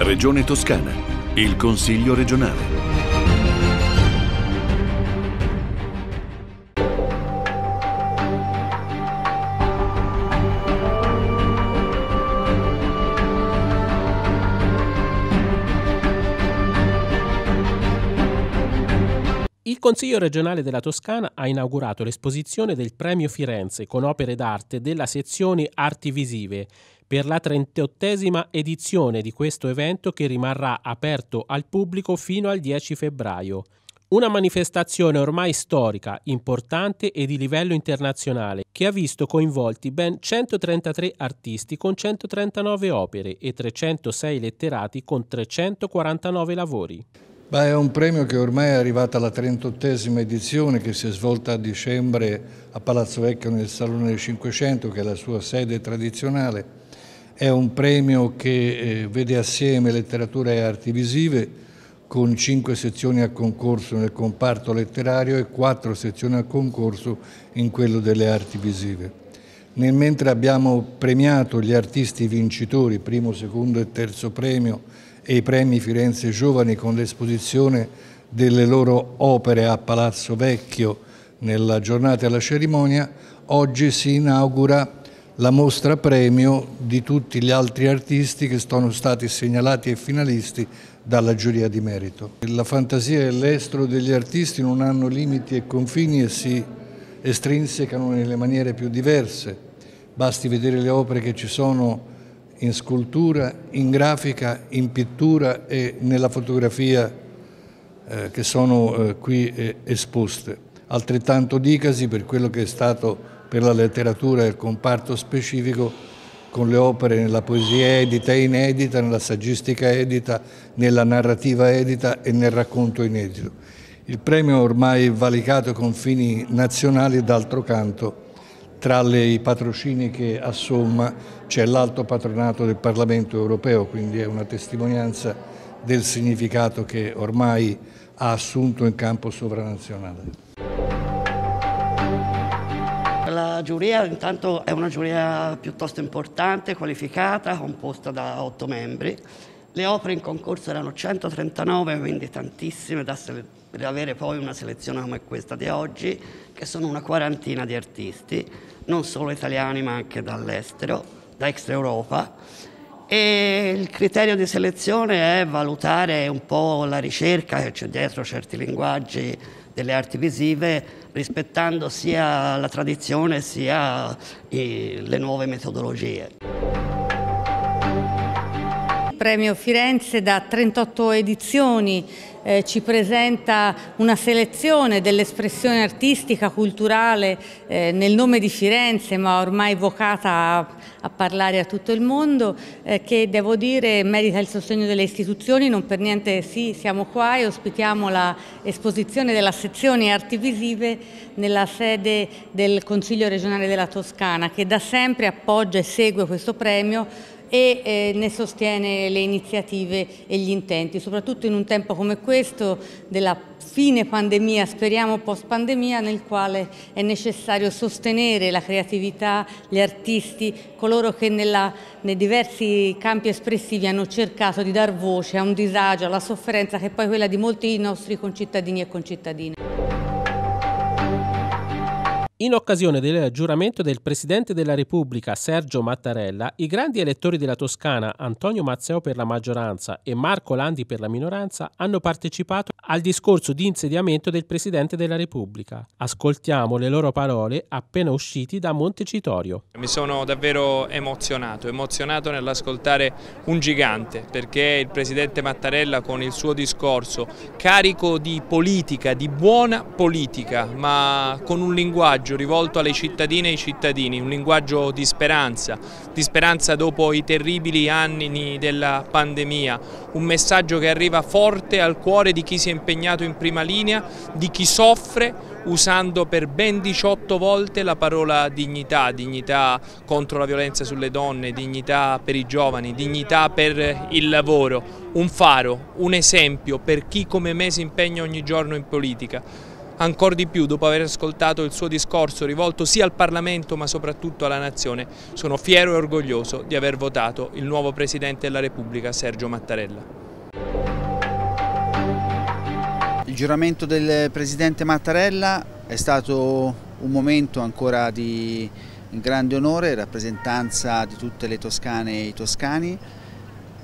Regione Toscana, il Consiglio regionale. Il Consiglio regionale della Toscana ha inaugurato l'esposizione del Premio Firenze con opere d'arte della sezione Arti Visive per la 38esima edizione di questo evento che rimarrà aperto al pubblico fino al 10 febbraio. Una manifestazione ormai storica, importante e di livello internazionale, che ha visto coinvolti ben 133 artisti con 139 opere e 306 letterati con 349 lavori. Beh, è un premio che ormai è arrivata alla 38esima edizione che si è svolta a dicembre a Palazzo Vecchio nel Salone del 500 che è la sua sede tradizionale. È un premio che eh, vede assieme letteratura e arti visive con cinque sezioni a concorso nel comparto letterario e quattro sezioni a concorso in quello delle arti visive. Nel mentre abbiamo premiato gli artisti vincitori, primo, secondo e terzo premio, e i premi Firenze Giovani con l'esposizione delle loro opere a Palazzo Vecchio nella giornata della cerimonia, oggi si inaugura la mostra premio di tutti gli altri artisti che sono stati segnalati e finalisti dalla giuria di merito. La fantasia e l'estro degli artisti non hanno limiti e confini e si estrinsecano nelle maniere più diverse. Basti vedere le opere che ci sono in scultura, in grafica, in pittura e nella fotografia eh, che sono eh, qui eh, esposte. Altrettanto dicasi per quello che è stato per la letteratura e il comparto specifico con le opere nella poesia edita e inedita, nella saggistica edita, nella narrativa edita e nel racconto inedito. Il premio ha ormai valicato confini nazionali d'altro canto tra i patrocini che assomma c'è l'alto patronato del Parlamento europeo, quindi è una testimonianza del significato che ormai ha assunto in campo sovranazionale. La giuria intanto è una giuria piuttosto importante, qualificata, composta da otto membri. Le opere in concorso erano 139, quindi tantissime da per avere poi una selezione come questa di oggi, che sono una quarantina di artisti, non solo italiani ma anche dall'estero, da extra Europa. E il criterio di selezione è valutare un po' la ricerca che c'è dietro certi linguaggi delle arti visive, rispettando sia la tradizione sia le nuove metodologie. Premio Firenze da 38 edizioni eh, ci presenta una selezione dell'espressione artistica, culturale eh, nel nome di Firenze ma ormai vocata a, a parlare a tutto il mondo eh, che devo dire merita il sostegno delle istituzioni, non per niente sì, siamo qua e ospitiamo l'esposizione della sezione arti visive nella sede del Consiglio regionale della Toscana che da sempre appoggia e segue questo premio e eh, ne sostiene le iniziative e gli intenti, soprattutto in un tempo come questo della fine pandemia, speriamo post pandemia, nel quale è necessario sostenere la creatività, gli artisti, coloro che nella, nei diversi campi espressivi hanno cercato di dar voce a un disagio, alla sofferenza che è poi quella di molti nostri concittadini e concittadine. In occasione del giuramento del Presidente della Repubblica Sergio Mattarella, i grandi elettori della Toscana Antonio Mazzeo per la maggioranza e Marco Landi per la minoranza hanno partecipato al discorso di insediamento del Presidente della Repubblica. Ascoltiamo le loro parole appena usciti da Montecitorio. Mi sono davvero emozionato, emozionato nell'ascoltare un gigante perché il Presidente Mattarella con il suo discorso carico di politica, di buona politica, ma con un linguaggio linguaggio rivolto alle cittadine e ai cittadini, un linguaggio di speranza, di speranza dopo i terribili anni della pandemia, un messaggio che arriva forte al cuore di chi si è impegnato in prima linea, di chi soffre usando per ben 18 volte la parola dignità, dignità contro la violenza sulle donne, dignità per i giovani, dignità per il lavoro, un faro, un esempio per chi come me si impegna ogni giorno in politica ancora di più dopo aver ascoltato il suo discorso rivolto sia al Parlamento ma soprattutto alla Nazione. Sono fiero e orgoglioso di aver votato il nuovo Presidente della Repubblica Sergio Mattarella. Il giuramento del Presidente Mattarella è stato un momento ancora di grande onore, rappresentanza di tutte le toscane e i toscani.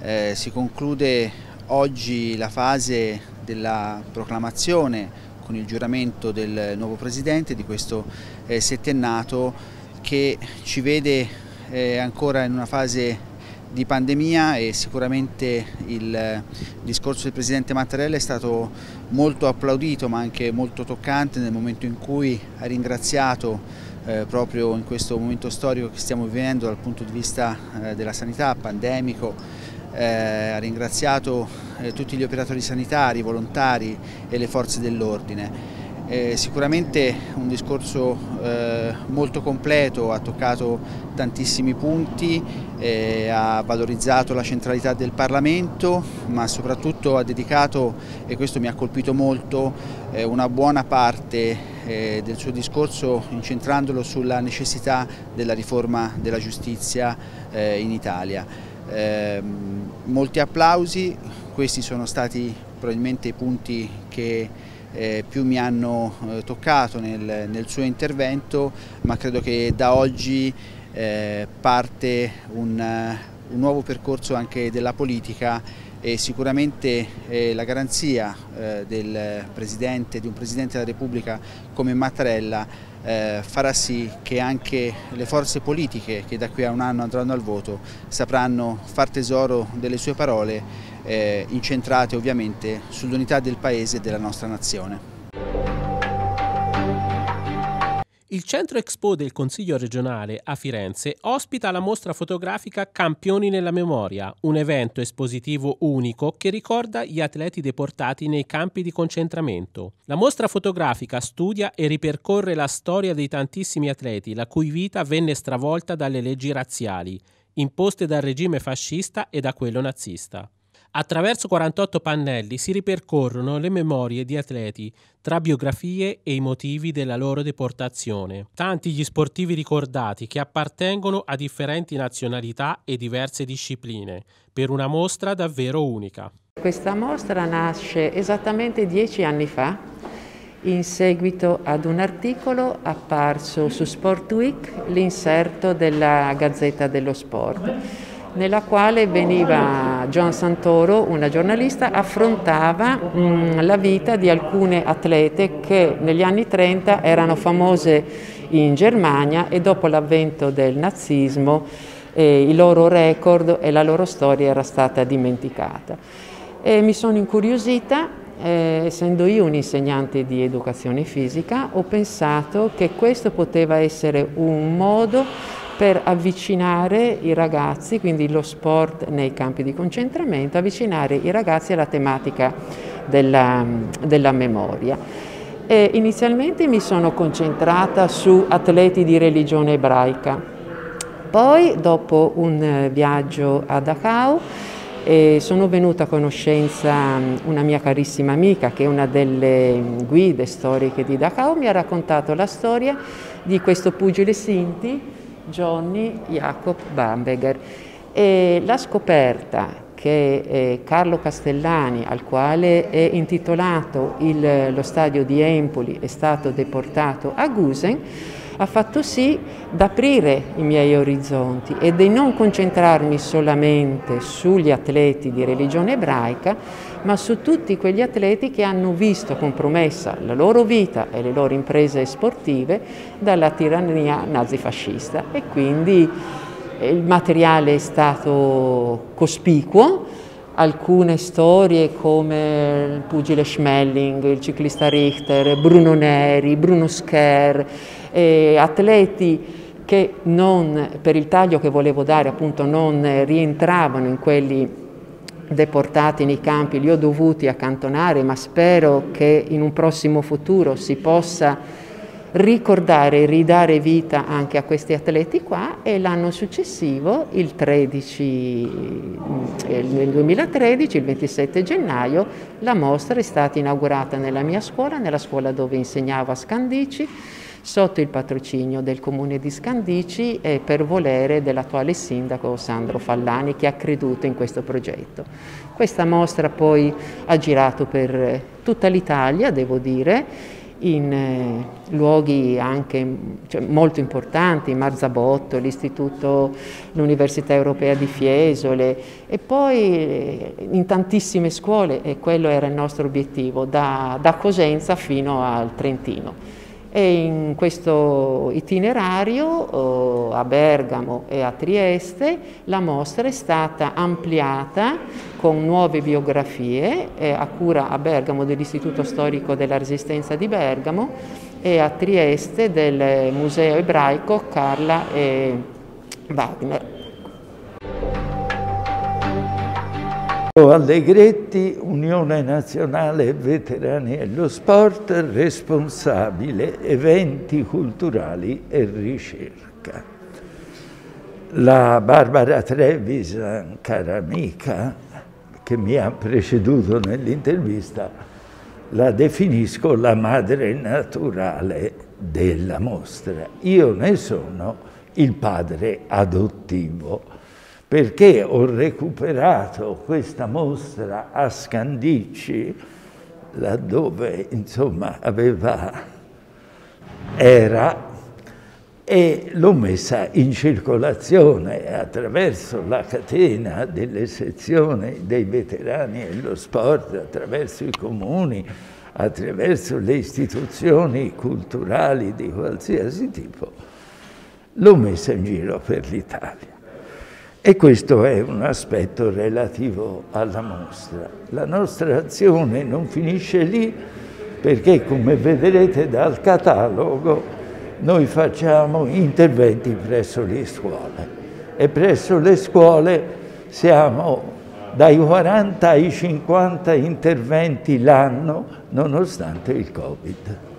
Eh, si conclude oggi la fase della proclamazione con il giuramento del nuovo Presidente di questo eh, settennato che ci vede eh, ancora in una fase di pandemia e sicuramente il discorso del Presidente Mattarella è stato molto applaudito ma anche molto toccante nel momento in cui ha ringraziato eh, proprio in questo momento storico che stiamo vivendo dal punto di vista eh, della sanità pandemico eh, ha ringraziato eh, tutti gli operatori sanitari, i volontari e le forze dell'ordine. Eh, sicuramente un discorso eh, molto completo, ha toccato tantissimi punti, eh, ha valorizzato la centralità del Parlamento, ma soprattutto ha dedicato, e questo mi ha colpito molto, eh, una buona parte eh, del suo discorso incentrandolo sulla necessità della riforma della giustizia eh, in Italia. Ehm, molti applausi, questi sono stati probabilmente i punti che eh, più mi hanno eh, toccato nel, nel, suo intervento, ma credo che da oggi eh, parte un, un, nuovo percorso anche della politica e sicuramente eh, la garanzia eh, del Presidente, di un Presidente della Repubblica come Mattarella eh, farà sì che anche le forze politiche che da qui a un anno andranno al voto sapranno far tesoro delle sue parole eh, incentrate ovviamente sull'unità del Paese e della nostra nazione. Il centro Expo del Consiglio regionale a Firenze ospita la mostra fotografica Campioni nella memoria, un evento espositivo unico che ricorda gli atleti deportati nei campi di concentramento. La mostra fotografica studia e ripercorre la storia dei tantissimi atleti la cui vita venne stravolta dalle leggi razziali, imposte dal regime fascista e da quello nazista. Attraverso 48 pannelli si ripercorrono le memorie di atleti tra biografie e i motivi della loro deportazione. Tanti gli sportivi ricordati che appartengono a differenti nazionalità e diverse discipline, per una mostra davvero unica. Questa mostra nasce esattamente dieci anni fa in seguito ad un articolo apparso su Sport Week, l'inserto della Gazzetta dello Sport nella quale veniva John Santoro, una giornalista, affrontava mh, mm, la vita di alcune atlete che negli anni 30 erano famose in Germania e dopo l'avvento del nazismo eh, i loro record e la loro storia era stata dimenticata. E mi sono incuriosita eh, essendo io un insegnante di educazione fisica, ho pensato che questo poteva essere un modo per avvicinare i ragazzi, quindi lo sport nei campi di concentramento, avvicinare i ragazzi alla tematica della, della memoria. E inizialmente mi sono concentrata su atleti di religione ebraica, poi dopo un viaggio a Dachau e sono venuta a conoscenza una mia carissima amica che è una delle guide storiche di Dachau, mi ha raccontato la storia di questo pugile Sinti Johnny Jacob Bamberger. E la scoperta che eh, Carlo Castellani, al quale è intitolato il, lo stadio di Empoli, è stato deportato a Gusen, ha fatto sì d'aprire i miei orizzonti e di non concentrarmi solamente sugli atleti di religione ebraica, ma su tutti quegli atleti che hanno visto compromessa la loro vita e le loro imprese sportive dalla tirannia nazifascista. E quindi eh, il materiale è stato cospicuo, alcune storie come il pugile Schmelling, il ciclista Richter, Bruno Neri, Bruno Scher, eh, atleti che non, per il taglio che volevo dare appunto non rientravano in quelli deportati nei campi, li ho dovuti accantonare, ma spero che in un prossimo futuro si possa ricordare ridare vita anche a questi atleti qua e l'anno successivo, il 13, eh, nel 2013, il 27 gennaio, la mostra è stata inaugurata nella mia scuola, nella scuola dove insegnavo a Scandici, sotto il patrocinio del comune di Scandici e per volere dell'attuale sindaco Sandro Fallani che ha creduto in questo progetto. Questa mostra poi ha girato per tutta l'Italia, devo dire, in eh, luoghi anche cioè, molto importanti, Marzabotto, l'Università Europea di Fiesole e poi eh, in tantissime scuole e quello era il nostro obiettivo, da, da Cosenza fino al Trentino. E in questo itinerario eh, a Bergamo e a Trieste la mostra è stata ampliata con nuove biografie eh, a cura a Bergamo dell'Istituto Storico della Resistenza di Bergamo e a Trieste del Museo Ebraico Carla e Wagner. Allegretti, Unione Nazionale Veterani e lo Sport, responsabile eventi culturali e ricerca. La Barbara Trevisan, cara amica, che mi ha preceduto nell'intervista, la definisco la madre naturale della mostra. Io ne sono il padre adottivo perché ho recuperato questa mostra a Scandicci, laddove insomma aveva, era, e l'ho messa in circolazione attraverso la catena delle sezioni dei veterani e lo sport, attraverso i comuni, attraverso le istituzioni culturali di qualsiasi tipo, l'ho messa in giro per l'Italia. E questo è un aspetto relativo alla mostra. La nostra azione non finisce lì perché, come vedrete dal catalogo, noi facciamo interventi presso le scuole e presso le scuole siamo dai 40 ai 50 interventi l'anno nonostante il Covid.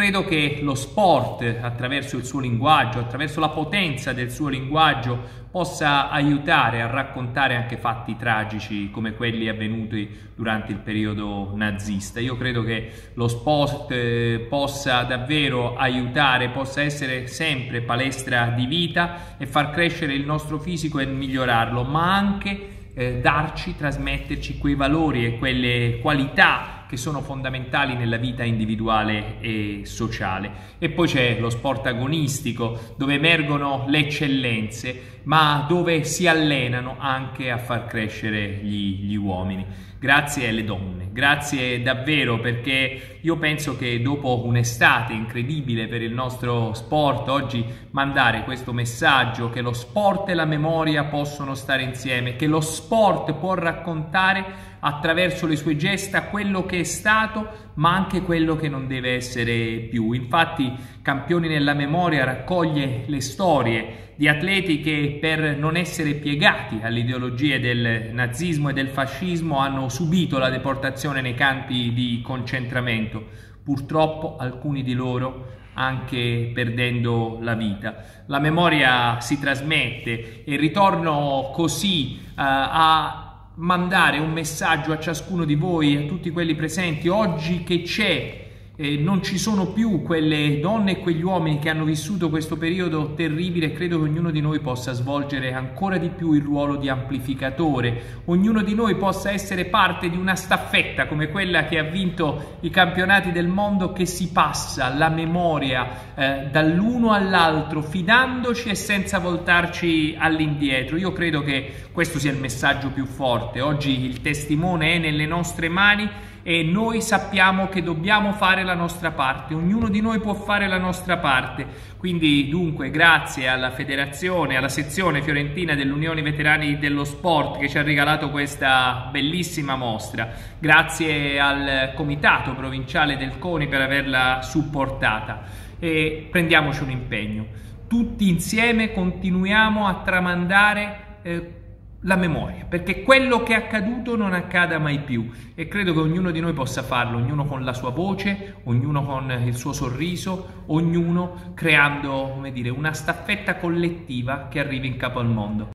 Credo che lo sport, attraverso il suo linguaggio, attraverso la potenza del suo linguaggio, possa aiutare a raccontare anche fatti tragici come quelli avvenuti durante il periodo nazista. Io credo che lo sport eh, possa davvero aiutare, possa essere sempre palestra di vita e far crescere il nostro fisico e migliorarlo, ma anche eh, darci, trasmetterci quei valori e quelle qualità che sono fondamentali nella vita individuale e sociale. E poi c'è lo sport agonistico, dove emergono le eccellenze, ma dove si allenano anche a far crescere gli, gli uomini. Grazie alle donne, grazie davvero perché io penso che dopo un'estate incredibile per il nostro sport, oggi mandare questo messaggio che lo sport e la memoria possono stare insieme, che lo sport può raccontare attraverso le sue gesta quello che è stato, ma anche quello che non deve essere più. Infatti, Campioni nella memoria raccoglie le storie di atleti che per non essere piegati alle ideologie del nazismo e del fascismo hanno subito la deportazione nei campi di concentramento. Purtroppo alcuni di loro anche perdendo la vita. La memoria si trasmette e ritorno così uh, a mandare un messaggio a ciascuno di voi, a tutti quelli presenti, oggi che c'è eh, non ci sono più quelle donne e quegli uomini che hanno vissuto questo periodo terribile, credo che ognuno di noi possa svolgere ancora di più il ruolo di amplificatore, ognuno di noi possa essere parte di una staffetta come quella che ha vinto i campionati del mondo che si passa la memoria eh, dall'uno all'altro, fidandoci e senza voltarci all'indietro. Io credo che questo sia il messaggio più forte. Oggi il testimone è nelle nostre mani e noi sappiamo che dobbiamo fare la nostra parte, ognuno di noi può fare la nostra parte. Quindi dunque grazie alla federazione, alla sezione fiorentina dell'Unione Veterani dello Sport che ci ha regalato questa bellissima mostra, grazie al comitato provinciale del CONI per averla supportata e prendiamoci un impegno. Tutti insieme continuiamo a tramandare eh, la memoria, perché quello che è accaduto non accada mai più e credo che ognuno di noi possa farlo, ognuno con la sua voce, ognuno con il suo sorriso, ognuno creando, come dire, una staffetta collettiva che arrivi in capo al mondo.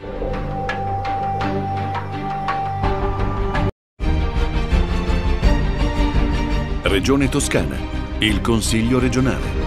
Regione Toscana, il Consiglio regionale.